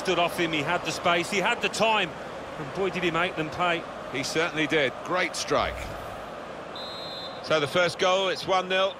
Stood off him, he had the space, he had the time, and boy did he make them pay. He certainly did. Great strike. So the first goal, it's 1-0.